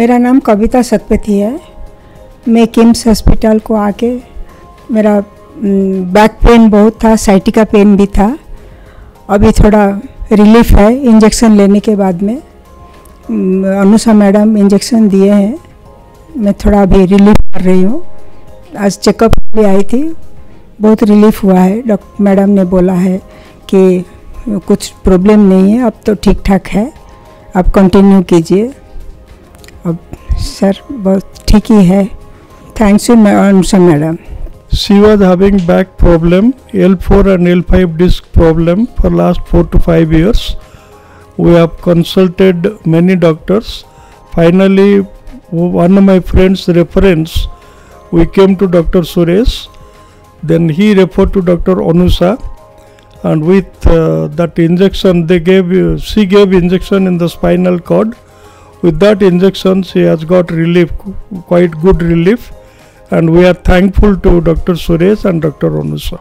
मेरा नाम कविता सतपथी है। मैं किम्स हॉस्पिटल को आके मेरा बैक पेन बहुत था साइटिका पेन भी था। अभी थोड़ा रिलीफ है इंजेक्शन लेने के बाद में। अनुषा मैडम इंजेक्शन दिए हैं। मैं थोड़ा अभी रिलीफ कर रही हूँ। आज चेकअप लिए आई थी। बहुत रिलीफ हुआ है। डॉक्टर मैडम ने बोला है कि कुछ प्रॉब्लम नहीं है, अब तो ठीक ठाक है। आप कंटिन्यू कीजिए। अब सर, बहुत ठीक ही है। Thanks you ma'am sir madam she was having back problem L four and L five disc problem for last four to five years we have consulted many doctors finally one of my friends reference we came to doctor Suresh then he refer to doctor Anusha and with that injection they gave she gave injection in the spinal cord With that injection, she has got relief, quite good relief and we are thankful to Dr. Suresh and Dr. Onusa.